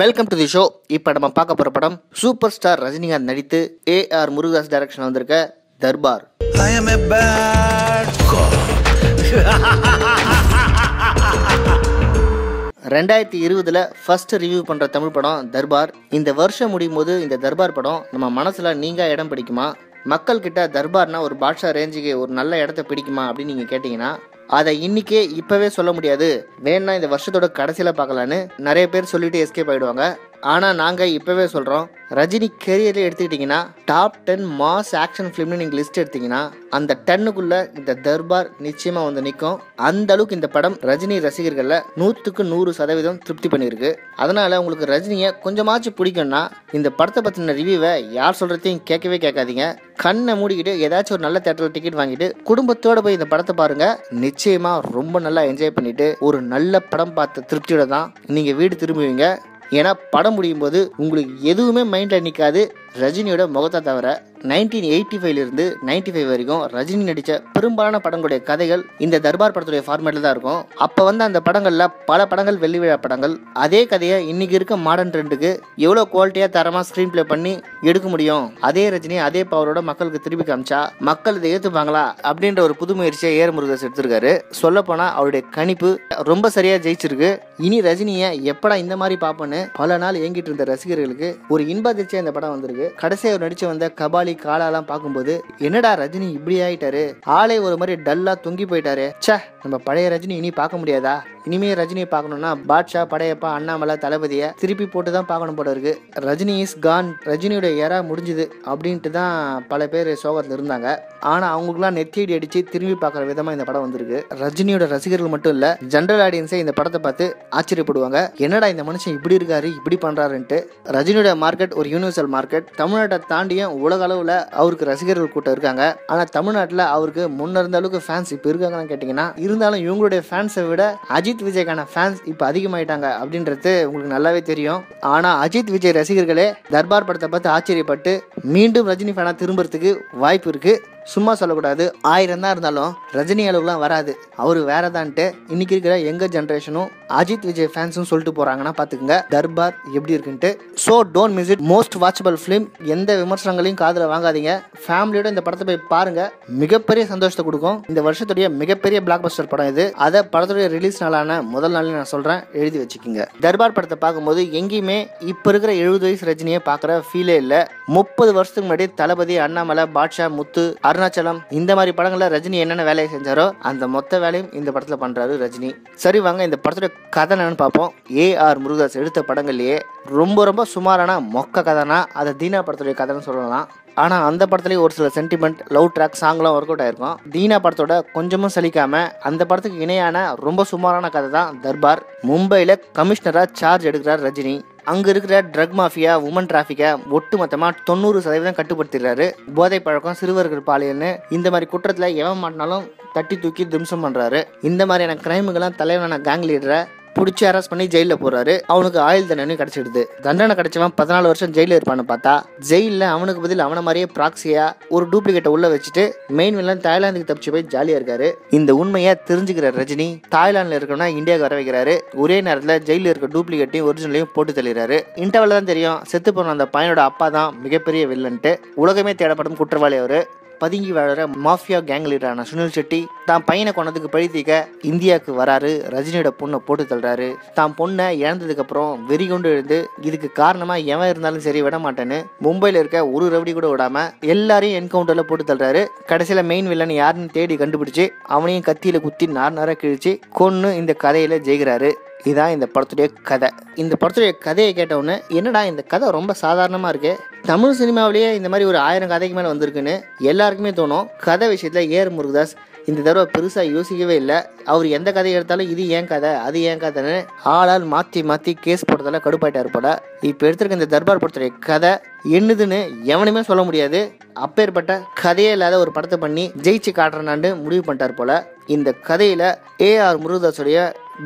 Welcome to the show இப்போ நம்ம பார்க்க போகிற படம் சூப்பர் ஸ்டார் ரஜினிகாந்த் நடித்து ஏ ஆர் முருகதாஸ் டைரக்ஷன் வந்திருக்க தர்பார். ரெண்டாயிரத்தி இருபதுல ஃபர்ஸ்ட் ரிவ்யூ பண்ற தமிழ் படம் தர்பார். இந்த வருஷம் முடியும் போது இந்த தர்பார் படம் நம்ம மனசுல நீங்க இடம் பிடிக்குமா? மக்கள் கிட்ட தர்பார்னா ஒரு பாட்ஷா ரேஞ்சுக்கு ஒரு நல்ல இடத்த பிடிக்குமா அப்படின்னு நீங்க கேட்டீங்கன்னா அதை இன்னைக்கே இப்பவே சொல்ல முடியாது. வேணா இந்த வருஷத்தோட கடைசியில பார்க்கலான்னு நிறைய பேர் சொல்லிட்டு எஸ்கேப் ஆயிடுவாங்க. ஆனால் நாங்கள் இப்போவே சொல்கிறோம் ரஜினி கெரியரில் எடுத்துக்கிட்டிங்கன்னா டாப் டென் மாஸ் ஆக்ஷன் ஃபிலிம்னு நீங்கள் லிஸ்ட் எடுத்தீங்கன்னா அந்த டென்னுக்குள்ளே இந்த தர்பார் நிச்சயமாக வந்து நிற்கும் அந்த அளவுக்கு இந்த படம் ரஜினி ரசிகர்களில் நூற்றுக்கு நூறு சதவீதம் திருப்தி பண்ணியிருக்கு. அதனால் உங்களுக்கு ரஜினியை கொஞ்சமாச்சும் பிடிக்கும்னா இந்த படத்தை பற்றின ரிவ்யூவை யார் சொல்கிறதையும் கேட்கவே கேட்காதீங்க. கண்ணை மூடிக்கிட்டு ஏதாச்சும் ஒரு நல்ல தேட்டரில் டிக்கெட் வாங்கிட்டு குடும்பத்தோடு போய் இந்த படத்தை பாருங்கள் நிச்சயமாக ரொம்ப நல்லா என்ஜாய் பண்ணிவிட்டு ஒரு நல்ல படம் பார்த்த திருப்தியோட தான் நீங்கள் வீடு திரும்புவீங்க. ஏன்னா படம் முடியும் போது உங்களுக்கு எதுவுமே மைண்டில் நிற்காது ரஜினியோட முகத்தை தவிர நைன்டீன் எயிட்டி ஃபைவ்லேருந்து நைன்டி ஃபைவ் வரைக்கும் ரஜினி நடித்த பெரும்பாலான படங்களுடைய கதைகள் இந்த தர்பார் படத்துடைய ஃபார்மேட்டில் தான் இருக்கும். அப்போ வந்து அந்த படங்களில் பல படங்கள் வெள்ளி விழா படங்கள். அதே கதையை இன்னைக்கு இருக்க மாடர்ன் ட்ரெண்டுக்கு எவ்வளோ குவாலிட்டியாக தரமாக ஸ்க்ரீன் ப்ளே பண்ணி எடுக்க முடியும்? அதே ரஜினி அதே பவரோட மக்களுக்கு திருப்பி காமிச்சா மக்கள் இதை ஏற்றுப்பாங்களா அப்படின்ற ஒரு புது முயற்சியை ஏர் முருகதாஸ் எடுத்திருக்காரு. சொல்லப்போனால் அவருடைய கணிப்பு ரொம்ப சரியாக ஜெயிச்சிருக்கு. இனி ரஜினியை எப்படா இந்த மாதிரி பார்ப்போன்னு பல நாள் ஏங்கிட்டு இருந்த ரசிகர்களுக்கு ஒரு இன்ப அதிர்ச்சியாக இந்த படம் வந்திருக்கு. கடைசியாக அவர் நடிச்சு வந்த கபாலி காலாலாம் பார்க்கும்போது என்னடா ரஜினி இப்படி ஆயிட்டாரு? ஆளே ஒரு மாதிரி டல்லா தொங்கி போயிட்டாரு. ச்சே நம்ம பழைய ரஜினி இனி பார்க்க முடியாதா? இனிமே ரஜினியை பார்க்கணும்னா பாட்ஷா படையப்பா அண்ணாமலை தளபதியை திருப்பி போட்டு தான் பார்க்கணும் போல இருக்கு. ரஜினி இஸ் கான் ரஜினியோட ஏரா முடிஞ்சுது. அப்படின்ட்டு தான் பல பேர் சோகத்தில் இருந்தாங்க. ஆனால் அவங்களுக்குலாம் நெத்தியடி அடித்து திரும்பி பார்க்குற விதமாக இந்த படம் வந்திருக்கு. ரஜினியோட ரசிகர்கள் மட்டும் இல்லை ஜென்ரல் ஆடியன்ஸே இந்த படத்தை பார்த்து ஆச்சரியப்படுவாங்க. என்னடா இந்த மனுஷன் இப்படி இருக்காரு இப்படி பண்ணுறாருன்ட்டு ரஜினியோட மார்க்கெட் ஒரு யூனிவர்சல் மார்க்கெட் தமிழ்நாட்டை தாண்டியும் உலக அளவில் அவருக்கு ரசிகர்கள் கூட்டம் இருக்காங்க. ஆனால் தமிழ்நாட்டில் அவருக்கு முன்ன இருந்த அளவுக்கு ஃபேன்ஸ் இப்போ இருக்காங்கன்னு கேட்டிங்கன்னா இருந்தாலும் இவங்களுடைய ஃபேன்ஸை விட அஜித் விஜய்க்கான ஃபேன்ஸ் இப்போ அதிகமாயிட்டாங்க அப்படின்றது உங்களுக்கு நல்லாவே தெரியும். ஆனால் அஜித் விஜய் ரசிகர்களே தர்பார் படத்தை பார்த்து ஆச்சரியப்பட்டு மீண்டும் ரஜினி ஃபேனாக திரும்புறதுக்கு வாய்ப்பு இருக்குது சும்மா சொல்லக்கூடாது. ஆயிரம் தான் இருந்தாலும் ரஜினி அளவுலாம் வராது. அவர் வேறதான்ட்டு இன்னைக்கு இருக்கிற எங்க ஜென்ரேஷனும் அஜித் விஜய் ஃபேன்ஸும் சொல்லிட்டு போறாங்கன்னா பார்த்துக்குங்க தர்பார் எப்படி இருக்குன்ட்டு. So don't miss it most watchable film எந்த விமர்சனங்களையும் காதில் வாங்காதீங்க. ஃபேமிலியோட இந்த படத்தை போய் பாருங்க. மிகப்பெரிய சந்தோஷத்தை கொடுக்கும். இந்த வருஷத்துடைய மிகப்பெரிய பிளாக் பஸ்டர் படம் இது. அதை படத்துடைய ரிலீஸ் நாளான முதல் நாள் நான் சொல்றேன். எழுதி வச்சுக்கோங்க. தர்பார் படத்தை பார்க்கும்போது எங்கேயுமே இப்போ இருக்கிற எழுபது வயசு ரஜினியை பார்க்குற ஃபீலே இல்லை. முப்பது வருஷத்துக்கு முன்னாடி தளபதி அண்ணாமலை பாட்ஷா முத்து அருணாச்சலம் இந்த மாதிரி படங்கள்ல ரஜினி என்னென்ன வேலையை செஞ்சாரோ அந்த மொத்த வேலையும் இந்த படத்துல பண்றாரு ரஜினி. சரி வாங்க இந்த படத்தோட கதை என்னன்னு பார்ப்போம். ஏ ஆர் முருகதாஸ் எடுத்த படங்கள்லயே ரொம்ப ரொம்ப சுமாரான மொக்க கதைனா அதை தீனா படத்துடைய கதைன்னு சொல்லலாம். ஆனால் அந்த படத்துலேயே ஒரு சில சென்டிமெண்ட் லவ் ட்ராக் சாங்லாம் ஒர்க் அவுட் ஆயிருக்கும். தீனா படத்தோட கொஞ்சமும் சலிக்காம அந்த படத்துக்கு இணையான ரொம்ப சுமாரான கதை தான் தர்பார். மும்பையில் கமிஷனராக சார்ஜ் எடுக்கிறார் ரஜினி. அங்கே இருக்கிற ட்ரக் மாஃபியா உமன் டிராஃபிக்கை ஒட்டுமொத்தமாக தொண்ணூறு சதவீதம் கட்டுப்படுத்திடுறாரு. போதை பழக்கம் சிறுவர்கள் பாலியல்னு இந்த மாதிரி குற்றத்தில் எவன் மாட்டினாலும் தட்டி தூக்கி திம்சம் பண்ணுறாரு இந்த மாதிரியான கிரைமுக்கெல்லாம் தலைவனான கேங் லீடரை பிடிச்சி அரெஸ்ட் பண்ணி ஜெயிலில் போறாரு. அவனுக்கு ஆயுள் தண்டனை கிடைச்சிடுது. தண்டனை கிடைச்சவன் பதினாலு வருஷம் ஜெயிலில் இருப்பான்னு பார்த்தா ஜெயிலில் அவனுக்கு பதில் அவனை மாதிரியே ப்ராக்சியா ஒரு டூப்ளிகேட்டை உள்ள வச்சுட்டு மெயின் வில்லன் தாய்லாந்துக்கு தப்பிச்சு போய் ஜாலியாக இருக்காரு. இந்த உண்மையை தெரிஞ்சுக்கிற ரஜினி தாய்லாந்தில் இருக்கணும்னா இந்தியாவுக்கு வர வைக்கிறாரு. ஒரே நேரத்தில் ஜெயிலில் இருக்க டூப்ளிகேட்டையும் ஒரிஜினலையும் போட்டு தள்ளிடுறாரு. இன்டர்வல் தான் தெரியும் செத்து போன அந்த பையனோட அப்பா தான் மிகப்பெரிய வில்லன்ட்டு உலகமே தேடப்படும் குற்றவாளி அவர். பதுங்கி வாழற மாஃபியா கேங் லீடரான சுனில் செட்டி தான் பையனை கொண்டதுக்கு பழித்திக்க இந்தியாவுக்கு வராரு. ரஜினியோட பொண்ணை போட்டு தள்ளுறாரு. தான் பொண்ணை இழந்ததுக்கு அப்புறம் வெறி கொண்டு எழுந்து இதுக்கு காரணமா எவன் இருந்தாலும் சரி விட மாட்டேன்னு மும்பையில் இருக்க ஒரு ரவுடி கூட விடாம எல்லாரையும் என்கவுண்டர்ல போட்டு தள்ளுறாரு. கடைசியில மெயின் வில்லன் யாருன்னு தேடி கண்டுபிடிச்சு அவனையும் கத்தியில குத்தி நார் நார கிழிச்சு கொன்னு இந்த கதையில ஜெயிக்கிறாரு. இதுதான் இந்த படத்துடைய கதை. இந்த படத்துடைய கதையை கேட்டவுடனே என்னடா இந்த கதை ரொம்ப சாதாரணமாக இருக்கு? தமிழ் சினிமாவிலேயே இந்த மாதிரி ஒரு ஆயிரம் கதைக்கு மேலே வந்திருக்குன்னு எல்லாருக்குமே தோணும். கதை விஷயத்தில் ஏர் முருகதாஸ் இந்த தடவை பெருசாக யோசிக்கவே இல்லை. அவர் எந்த கதையை எடுத்தாலும் இது ஏன் கதை அது ஏன் கதைன்னு ஆளால் மாற்றி மாற்றி கேஸ் போட்டதால கடுப்பாயிட்டார் போல. இப்போ எடுத்திருக்க இந்த தர்பார் படத்துடைய கதை என்னதுன்னு எவனுமே சொல்ல முடியாது. அப்பேற்பட்ட கதையே இல்லாத ஒரு படத்தை பண்ணி ஜெயிச்சு காட்டுறனாண்டு முடிவு பண்ணிட்டார் போல. இந்த கதையில் ஏஆர் முருகதாஸுடைய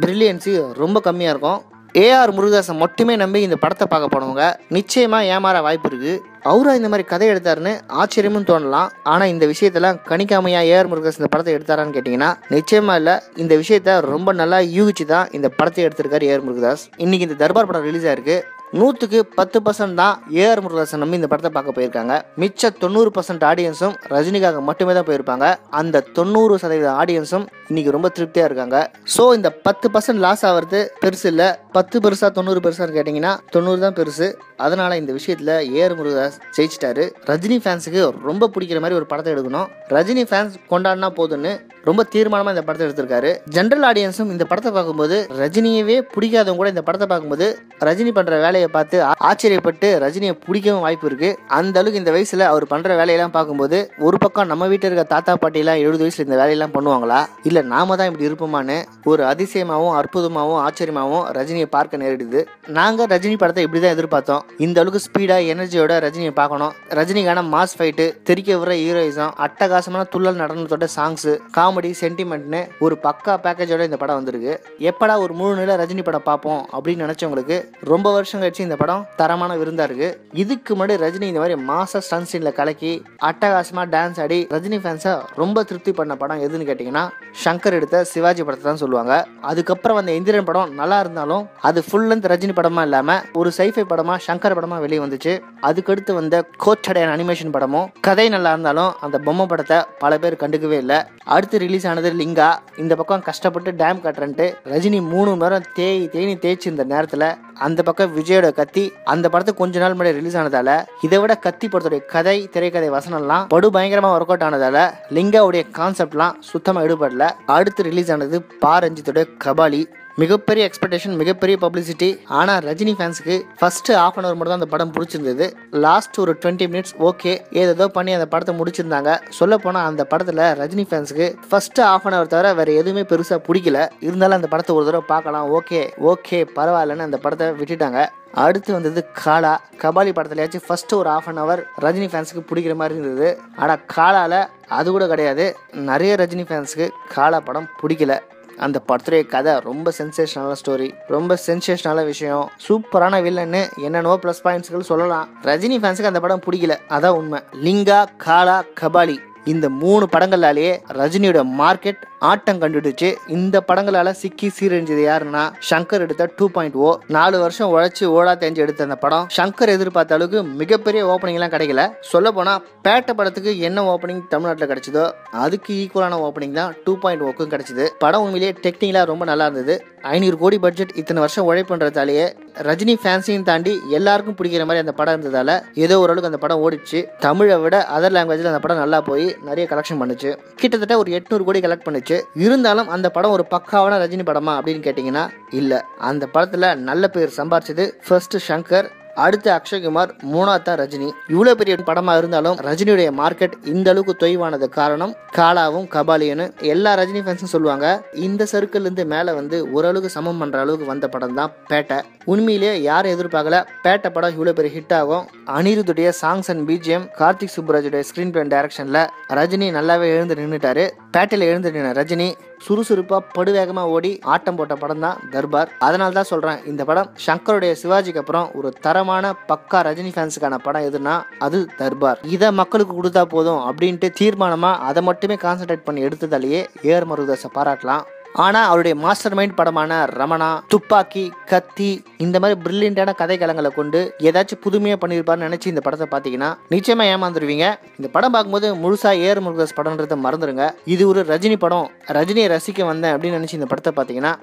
பிரில்லியன்ஸி ரொம்ப கம்மியாக இருக்கும். ஏஆர் முருகதாஸை மட்டுமே நம்பி இந்த படத்தை பார்க்க போனவங்க. நிச்சயமாக ஏமாற வாய்ப்பு இருக்குது அவரா இந்த மாதிரி கதை எடுத்தாருன்னு ஆச்சரியமும் தோணலாம். ஆனால் இந்த விஷயத்தெல்லாம் கணிக்காமையா ஏஆர் முருகதாஸ் இந்த படத்தை எடுத்தாரான்னு கேட்டிங்கன்னா நிச்சயமாக இல்லை. இந்த விஷயத்த ரொம்ப நல்லா யூகிச்சு தான் இந்த படத்தை எடுத்திருக்காரு ஏஆர் முருகதாஸ். இன்னைக்கு இந்த தர்பார் படம் ரிலீஸ் ஆயிருக்கு. நூற்றுக்கு பத்து பர்சன்ட் தான் ஏஆர் முருகதாசன் நம்பி இந்த படத்தை பார்க்க போயிருக்காங்க. மிச்ச தொண்ணூறு பர்சன்ட் ஆடியன்ஸும் ரஜினிக்காக மட்டுமே தான் போயிருப்பாங்க. அந்த தொண்ணூறு சதவீத ஆடியன்ஸும் இன்னைக்கு ரொம்ப திருப்தியாக இருக்காங்க. ஸோ இந்த பத்து பர்சன்ட் லாஸ் ஆகிறது பெருசு இல்லை. பத்து பெருசா தொண்ணூறு பெருசான்னு கேட்டிங்கன்னா தொண்ணூறு தான் பெருசு. அதனால இந்த விஷயத்தில் ஏஆர் முருகதாஸ் ஜெயிச்சிட்டாரு. ரஜினி ஃபேன்ஸுக்கு ரொம்ப பிடிக்கிற மாதிரி ஒரு படத்தை எடுக்கணும். ரஜினி ஃபேன்ஸ் கொண்டாடினா போதும்னு ரொம்ப தீர்மானமாக இந்த படத்தை எடுத்திருக்காரு. ஜென்ரல் ஆடியன்ஸும் இந்த படத்தை பார்க்கும்போது ரஜினியவே பிடிக்காதவங்க கூட இந்த படத்தை பார்க்கும்போது ரஜினி பண்ணுற வேலையை பார்த்து ஆச்சரியப்பட்டு ரஜினியை பிடிக்கவும் வாய்ப்பு இருக்கு. அந்த அளவுக்கு இந்த வயசுல அவர் பண்ணுற வேலையெல்லாம் பார்க்கும்போது ஒரு பக்கம் நம்ம வீட்டில் இருக்க தாத்தா பாட்டிலாம் எழுபது வயசுல இந்த வேலையெல்லாம் பண்ணுவாங்களா? இல்லை நாம தான் இப்படி இருப்போமான்னு ஒரு அதிசயமாகவும் அற்புதமாகவும் ஆச்சரியமாகவும் ரஜினியை பார்க்க நேரிடுது. நாங்கள் ரஜினி படத்தை இப்படி தான் எதிர்பார்த்தோம். இந்த அளவுக்கு ஸ்பீடாக எனர்ஜியோட ரஜினியை பார்க்கணும். ரஜினிக்கான மாஸ் ஃபைட்டு தெரிக்க விடுற ஹீரோயிசம் அட்டகாசமான துள்ளல் நடனத்தோட சாங்ஸு காம் காமெடி சென்டிமெண்ட்னு ஒரு பக்கா பேக்கேஜோட இந்த படம் வந்திருக்கு. எப்படா ஒரு முழு நில ரஜினி படம் பார்ப்போம் அப்படின்னு நினைச்சவங்களுக்கு ரொம்ப வருஷம் கழிச்சு இந்த படம் தரமான விருந்தா இருக்கு. இதுக்கு முன்னாடி ரஜினி இந்த மாதிரி மாச ஸ்டன்சீன்ல கலக்கி அட்டகாசமா டான்ஸ் ஆடி ரஜினி ஃபேன்ஸை ரொம்ப திருப்தி பண்ண படம் எதுன்னு கேட்டிங்கன்னா சங்கர் எடுத்த சிவாஜி படத்தை தான் சொல்லுவாங்க. அதுக்கப்புறம் வந்த இந்திரன் படம் நல்லா இருந்தாலும் அது ஃபுல் லென்த் ரஜினி படமா இல்லாம ஒரு சைஃபை படமா சங்கர் படமா வெளியே வந்துச்சு. அதுக்கடுத்து வந்த கோச்சடையன் அனிமேஷன் படமும் கதை நல்லா இருந்தாலும் அந்த பொம்மை படத்தை பல பேர் கண்டுக்கவே இல்லை. அடுத்து ரிலீஸ் ஆனது லிங்கா. இந்த பக்கம் கஷ்டப்பட்டு டேம் கட்டுறன்ட்டு ரஜினி மூணு மணி நேரம் தேய் தேனி தேய்ச்சி இந்த நேரத்தில் அந்த பக்கம் விஜயோட கத்தி அந்த படத்துக்கு கொஞ்ச நாள் முன்னாடி ரிலீஸ் ஆனதால இதை விட கத்தி படத்துடைய கதை திரைக்கதை வசனம்லாம் படு பயங்கரமா ஒர்க் அவுட் ஆனதால லிங்காவுடைய கான்செப்ட்லாம் சுத்தமாக ஈடுபடல. அடுத்து ரிலீஸ் ஆனது பா ரஞ்சித்துடைய கபாலி. மிகப்பெரிய எக்ஸ்பெக்டேஷன் மிகப்பெரிய பப்ளிசிட்டி ஆனால் ரஜினி ஃபேன்ஸுக்கு ஃபர்ஸ்ட் ஆஃப் அன் அவர் மட்டும் தான் அந்த படம் பிடிச்சிருந்தது. லாஸ்ட் ஒரு டுவெண்ட்டி மினிட்ஸ் ஓகே ஏதோ பண்ணி அந்த படத்தை முடிச்சிருந்தாங்க. சொல்ல போனால் அந்த படத்தில் ரஜினி ஃபேன்ஸுக்கு ஃபர்ஸ்ட் ஆஃப் அன் அவர் தவிர வேறு எதுவுமே பெருசாக பிடிக்கல. இருந்தாலும் அந்த படத்தை ஒரு தடவை பார்க்கலாம். ஓகே ஓகே பரவாயில்லன்னு அந்த படத்தை விட்டுட்டாங்க. அடுத்து வந்தது காலா. கபாலி படத்துலயாச்சும் ஃபர்ஸ்ட் ஒரு ஆஃப் அன் அவர் ரஜினி ஃபேன்ஸுக்கு பிடிக்கிற மாதிரி இருந்தது. ஆனால் காலால அது கூட கிடையாது. நிறைய ரஜினி ஃபேன்ஸுக்கு காலா படம் பிடிக்கல. அந்த படத்துடைய கதை ரொம்ப சென்சேஷனலான ஸ்டோரி ரொம்ப சென்சேஷனலான விஷயம். சூப்பரான வில்லன்னு என்னென்னவோ ப்ளஸ் பாயிண்ட்ஸ்கள் சொல்லலாம். ரஜினி ஃபேன்ஸுக்கு அந்த படம் பிடிக்கல. அதான் உண்மை. லிங்கா காலா கபாலி. இந்த மூணு படங்களாலேயே ரஜினியோட மார்க்கெட் ஆட்டம் கண்டுடுச்சு. இந்த படங்களால சிக்கி சீரழிஞ்சது யாருன்னா சங்கர் எடுத்த டூ பாயிண்ட் ஓ நாலு வருஷம் உழைச்சி ஓடா தேஞ்சு எடுத்த அந்த படம். சங்கர் எதிர்பார்த்த அளவுக்கு மிகப்பெரிய ஓப்பனிங் எல்லாம் கிடைக்கல. சொல்ல போனா பேட்டை படத்துக்கு என்ன ஓப்பனிங் தமிழ்நாட்டில் கிடைச்சதோ அதுக்கு ஈக்குவலான ஓப்பனிங் தான் டூ பாயிண்ட் ஓக்கும் கிடைச்சது. படம் உண்மையிலேயே டெக்னிக்கலாக ரொம்ப நல்லா இருந்தது. ஐநூறு கோடி பட்ஜெட் இத்தனை வருஷம் உழைப்புன்றதாலேயே ரஜினி ஃபேன்ஸையும் தாண்டி எல்லாருக்கும் பிடிக்கிற மாதிரி அந்த படம் இருந்ததால ஏதோ ஓரளவுக்கு அந்த படம் ஓடிச்சு. தமிழை விட அதர் லாங்குவேஜில் அந்த படம் நல்லா போய் நிறைய கலெக்ஷன் பண்ணுச்சு. கிட்டத்தட்ட ஒரு எட்நூறு கோடி கலெக்ட் பண்ணுச்சு. இருந்தாலும் அந்த படம் ஒரு பக்காவான ரஜினி படமா அப்படின்னு கேட்டிங்கன்னா இல்லை. அந்த படத்தில் நல்ல பேர் சம்பாரிச்சது ஃபர்ஸ்ட் சங்கர் அடுத்து அக்ஷய்குமார் மூணாவது தான் ரஜினி. இவ்வளோ பெரிய படமாக இருந்தாலும் ரஜினியுடைய மார்க்கெட் இந்த அளவுக்கு தொய்வானது காரணம் காலாவும் கபாலியனு எல்லா ரஜினி ஃபேன்ஸும் சொல்லுவாங்க. இந்த சர்க்கிள் இருந்து மேலே வந்து ஓரளவுக்கு சமம் பண்ணுற அளவுக்கு வந்த படம் தான் பேட்டை. உண்மையிலேயே யாரும் எதிர்பார்க்கல பேட்டை படம் இவ்வளோ பெரிய ஹிட் ஆகும். அனிருத்துடைய சாங்ஸ் அண்ட் பிஜிஎம் கார்த்திக் சுப்ராஜுடைய ஸ்க்ரீன் பிளே டைரக்ஷனில் ரஜினி நல்லாவே எழுந்து நின்றுட்டாரு பேட்டையில் எழுந்து நின்ன ரஜினி சுறுசுறுப்பா படுவேகமாக ஓடி ஆட்டம் போட்ட படம் தான் தர்பார். அதனால தான் சொல்கிறேன் இந்த படம் சங்கருடைய சிவாஜிக்கு அப்புறம் ஒரு தரமான பக்கா ரஜினி ஃபேன்ஸுக்கான படம் எதுனா அது தர்பார். இதை மக்களுக்கு கொடுத்தா போதும் அப்படின்ட்டு தீர்மானமாக அதை மட்டுமே கான்சென்ட்ரேட் பண்ணி எடுத்ததாலேயே ஏர் மருதாசை பாராட்டலாம். ஆனால் அவருடைய மாஸ்டர் மைண்ட் படமான ரமணா துப்பாக்கி கத்தி இந்த மாதிரி பிரில்லியண்டான கதைக்களங்களை கொண்டு ஏதாச்சும் புதுமையாக பண்ணியிருப்பாருன்னு நினச்சி இந்த படத்தை பார்த்தீங்கன்னா நிச்சயமாக ஏமாந்துருவீங்க. இந்த படம் பார்க்கும்போது முழுசாக ஏர் முருகதாஸ் படம்ன்றதை மறந்துடுங்க இது ஒரு ரஜினி படம். ரஜினியை ரசிக்க வந்தேன் அப்படின்னு நினச்சி இந்த படத்தை பார்த்தீங்கன்னா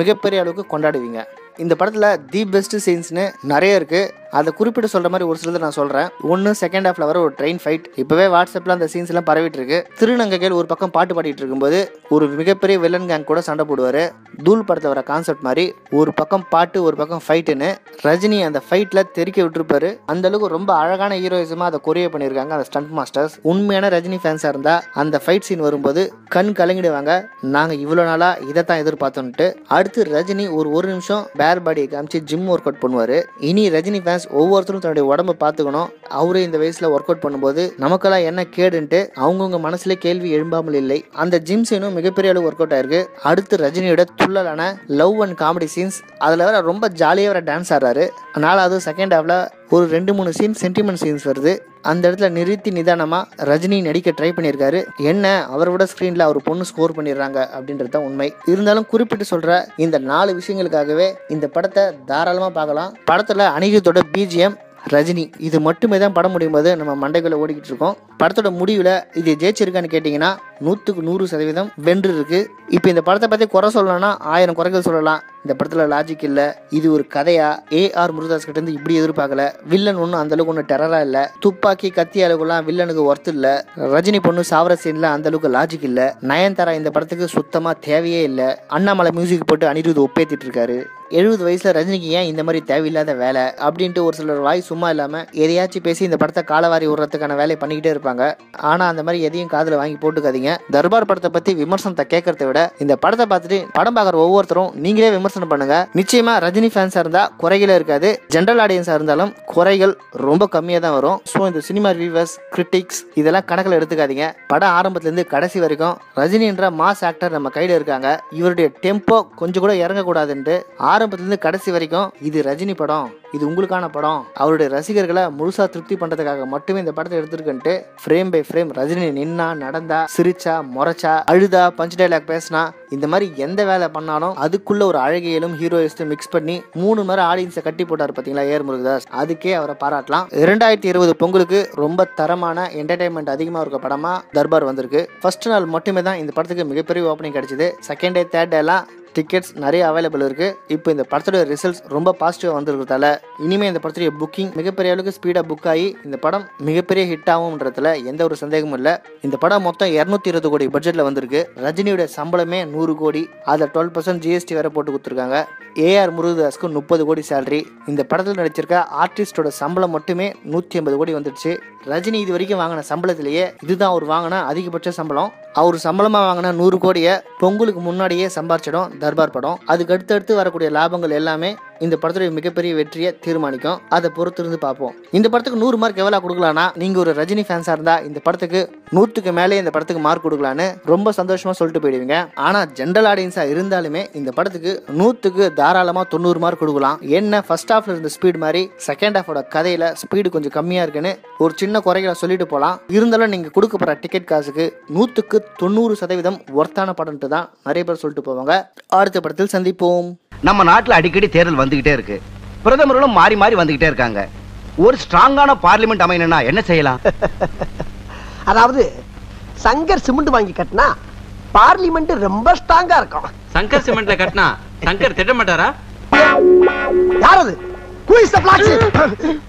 மிகப்பெரிய அளவுக்கு கொண்டாடுவீங்க. இந்த படத்தில் தி பெஸ்ட் சீன்ஸ்னு நிறைய இருக்குது அதை குறிப்பிட்டு சொல்கிற மாதிரி ஒரு சிலது நான் சொல்கிறேன் ஒன்று செகண்ட் ஹாஃப்ல வர ஒரு ட்ரெயின் ஃபைட் இப்போவே வாட்ஸ்அப்பில் அந்த சீன்ஸ் எல்லாம் பரவிட்டு இருக்கு. திருநங்கைகள் ஒரு பக்கம் பாட்டு பாடிட்டு இருக்கும்போது ஒரு மிகப்பெரிய வில்லன் கேங் கூட சண்டை போடுவார். தூள் படத்தில் வர கான்செப்ட் மாதிரி ஒரு பக்கம் பாட்டு ஒரு பக்கம் ஃபைட்டுன்னு ரஜினி அந்த ஃபைட்டில் தெறிக்க விட்டுருப்பாரு. அந்த அளவுக்கு ரொம்ப அழகான ஹீரோயிசமாக அதை கொரிய பண்ணியிருக்காங்க அந்த ஸ்டண்ட் மாஸ்டர்ஸ் உண்மையான ரஜினி ஃபேன்ஸாக இருந்தால் அந்த ஃபைட் சீன் வரும்போது கண் கலங்கிடுவாங்க. நாங்கள் இவ்வளோ நாளாக இதை தான் எதிர்பார்த்தோன்ட்டு. அடுத்து ரஜினி ஒரு ஒரு நிமிஷம் பேர் பாடியை காமிச்சு ஜிம் ஒர்க் அவுட் பண்ணுவார். இனி ரஜினி ஃபேன்ஸ் ஒவ்வொருத்தரும் தன்னுடைய உடம்ப பார்த்துக்கணும். அவரே இந்த வயசில் ஒர்க் அவுட் பண்ணும்போது நமக்கெல்லாம் என்ன கேடுன்ட்டு அவங்கவுங்க மனசுல கேள்வி எழும்பாமல் இல்லை. அந்த ஜிம் சீனும் மிகப்பெரிய அளவு ஒர்க் அவுட் ஆயிருக்கு. அடுத்து ரஜினியோட துள்ளலான லவ் அண்ட் காமெடி சீன்ஸ் அதில் வர ரொம்ப ஜாலியாக வர டான்ஸ் ஆடுறாரு. நாலாவது செகண்ட் ஹாஃபில் ஒரு ரெண்டு மூணு சீன் சென்டிமெண்ட் சீன்ஸ் வருது. அந்த இடத்துல நிறுத்தி நிதானமாக ரஜினி நடிக்க ட்ரை பண்ணியிருக்காரு. என்ன? அவரை விட ஸ்க்ரீனில் அவர் பொண்ணு ஸ்கோர் பண்ணிடுறாங்க அப்படின்றது தான் உண்மை. இருந்தாலும் குறிப்பிட்டு சொல்கிற இந்த நாலு விஷயங்களுக்காகவே இந்த படத்தை தாராளமாக பார்க்கலாம். படத்தில் அணிகத்தோட பிஜிஎம் ரஜினி இது மட்டுமே தான் படம் முடியும் போது நம்ம மண்டைக்குள்ளே ஓடிக்கிட்டு இருக்கோம். படத்தோட முடிவில் இது ஜெயிச்சிருக்கான்னு கேட்டிங்கன்னா நூற்றுக்கு நூறு சதவீதம் வென்று இருக்கு. இப்போ இந்த படத்தை பற்றி குறை சொல்லணும்னா ஆயிரம் குறைகள் சொல்லலாம். இந்த படத்தில் லாஜிக் இல்லை இது ஒரு கதையா? ஏ ஆர் முருகதாஸ் கிட்ட இருந்து இப்படி எதிர்பார்க்கல. வில்லன் ஒன்றும் அந்த அளவுக்கு ஒன்றும் டெரரா இல்லை. துப்பாக்கி கத்தி அளவுக்குலாம் வில்லனுக்கு ஒர்த்து இல்லை. ரஜினி பொண்ணு சாவர சீன்ல அந்த அளவுக்கு லாஜிக் இல்லை. நயன்தாரா இந்த படத்துக்கு சுத்தமாக தேவையே இல்லை. அண்ணாமலை மியூசிக் போட்டு அனிருத் ஒப்பேத்திட்டு இருக்காரு. எழுபது வயசில் ரஜினிக்கு ஏன் இந்த மாதிரி தேவையில்லாத வேலை அப்படின்ட்டு ஒரு சிலர் வாய் சும்மா இல்லாமல் எதையாச்சும் பேசி இந்த படத்தை காலவாரி விடுறதுக்கான வேலையை பண்ணிக்கிட்டே இருப்பாங்க. ஆனால் அந்த மாதிரி எதையும் காதில் வாங்கி போட்டுக்காதீங்க. தர்பார் படத்தை பற்றி விமர்சனத்தை கேட்கறத விட இந்த படத்தை பார்த்துட்டு படம் பார்க்குற ஒவ்வொருத்தரும் நீங்களே விமர்சனம் பண்ணுங்க. நிச்சயமா ரஜினி ஃபேன்ஸாக இருந்தால் குறைகளே இருக்காது. ஜென்ரல் ஆடியன்ஸாக இருந்தாலும் குறைகள் ரொம்ப கம்மியாக தான் வரும். ஸோ இந்த சினிமா ரிவியூவர்ஸ் கிரிட்டிக்ஸ் இதெல்லாம் கணக்கில் எடுத்துக்காதீங்க. படம் ஆரம்பத்துலேருந்து கடைசி வரைக்கும் ரஜினின்ற மாஸ் ஆக்டர் நம்ம கையில் இருக்காங்க. இவருடைய டெம்போ கொஞ்சம் கூட இறங்கக்கூடாதுன்ட்டு ஆரம்பத்துலேருந்து கடைசி வரைக்கும் இது ரஜினி படம் இது உங்களுக்கான படம். அவருடைய ரசிகர்களை முழுசா திருப்தி பண்றதுக்காக மட்டுமே இந்த படத்தை எடுத்திருக்குன்ட்டு ஃப்ரேம் பை ஃப்ரேம் ரஜினி நின்னா நடந்தா சிரிச்சா முறைச்சா அழுதா பஞ்ச் டைலாக் பேசினா இந்த மாதிரி எந்த வேலை பண்ணாலும் அதுக்குள்ள ஒரு அழகியலும் ஹீரோயிஸ்டும் மிக்ஸ் பண்ணி மூணு மணி ஆடியன்ஸை கட்டி போட்டார் பாத்தீங்களா ஏர் முருகதாஸ். அதுக்கே அவரை பாராட்டலாம். இரண்டாயிரத்தி இருபது பொங்கலுக்கு ரொம்ப தரமான என்டர்டைன்மெண்ட் அதிகமாக இருக்க படமா தர்பார் வந்திருக்கு. ஃபர்ஸ்ட் நாள் மட்டுமே தான் இந்த படத்துக்கு மிகப்பெரிய ஓப்பனிங் கிடைச்சது. செகண்ட் டே தேர்ட் டே எல்லாம் டிக்கெட்ஸ் நிறைய அவைலபிள் இருக்குது இப்போ இந்த படத்தோட ரிசல்ட்ஸ் ரொம்ப பாசிட்டிவாக வந்திருக்கிறதால இனிமே இந்த படத்துடைய புக்கிங் மிகப்பெரிய அளவுக்கு ஸ்பீடாக புக் ஆகி இந்த படம் மிகப்பெரிய ஹிட் ஆகும்ன்றதுல எந்த ஒரு சந்தேகமும் இல்லை. இந்த படம் மொத்தம் இரநூத்தி இருபது கோடி பட்ஜெட்டில் வந்திருக்கு. ரஜினியோட சம்பளமே நூறு கோடி. அதில் டுவெல் பர்சன்ட் ஜிஎஸ்டி வேற போட்டு கொடுத்துருக்காங்க. ஏஆர் முருகதாஸ்க்கு முப்பது கோடி சேலரி இந்த படத்தில் நடிச்சிருக்க ஆர்டிஸ்டோட சம்பளம் மட்டுமே நூற்றி ஐம்பது கோடி வந்துடுச்சு. ரஜினி இது வரைக்கும் வாங்கின சம்பளத்திலேயே இதுதான் அவர் வாங்கின அதிகபட்ச சம்பளம். அவர் சம்பளமாக வாங்கின நூறு கோடியை பொங்கலுக்கு முன்னாடியே சம்பாரிச்சிடும். தர்பார் படம். அதுக்கு அடுத்தடுத்து வரக்கூடிய லாபங்கள் எல்லாமே இந்த படத்துடைய மிகப்பெரிய வெற்றியை தீர்மானிக்கும். அதை பொறுத்து இருந்து பார்ப்போம். இந்த படத்துக்கு நூறு மார்க் எவ்வளோ கொடுக்கலாம்னா நீங்கள் ஒரு ரஜினி ஃபேன்ஸாக இருந்தால் இந்த படத்துக்கு நூற்றுக்கு மேலே இந்த படத்துக்கு மார்க் கொடுக்கலான்னு ரொம்ப சந்தோஷமாக சொல்லிட்டு போயிடுவீங்க. ஆனால் ஜென்ரல் ஆடியன்ஸாக இருந்தாலுமே இந்த படத்துக்கு நூற்றுக்கு தாராளமாக தொண்ணூறு மார்க் கொடுக்கலாம். என்ன ஃபர்ஸ்ட் ஹாஃப்ல இருந்த ஸ்பீடு மாதிரி செகண்ட் ஹாஃபோட கதையில் ஸ்பீடு கொஞ்சம் கம்மியாக இருக்குன்னு ஒரு சின்ன குறைகளை சொல்லிட்டு போகலாம் இருந்தாலும் நீங்கள் கொடுக்க போகிற டிக்கெட் காசுக்கு நூற்றுக்கு தொண்ணூறு சதவீதம் ஒர்த்தான படம்ட்டு தான் நிறைய பேர் சொல்லிட்டு போவாங்க. அடுத்த படத்தில் சந்திப்போம். நம்ம நாட்டுல அடிக்கடி தேர்தல் வந்துகிட்டே இருக்கு. பிரதமர்களும் மாறி மாறி வந்துகிட்டே இருக்காங்க. ஒரு ஸ்ட்ராங்கான பார்லிமெண்ட் அமையணும்னா என்ன செய்யலாம்? அதாவது சங்கர் சிமெண்ட் வாங்கி கட்டினா பார்லிமெண்ட் ரொம்ப ஸ்ட்ராங்கா இருக்கும். சங்கர் சிமெண்ட்ல கட்டினா சங்கர் திட்ட மாட்டாரா யார் அது?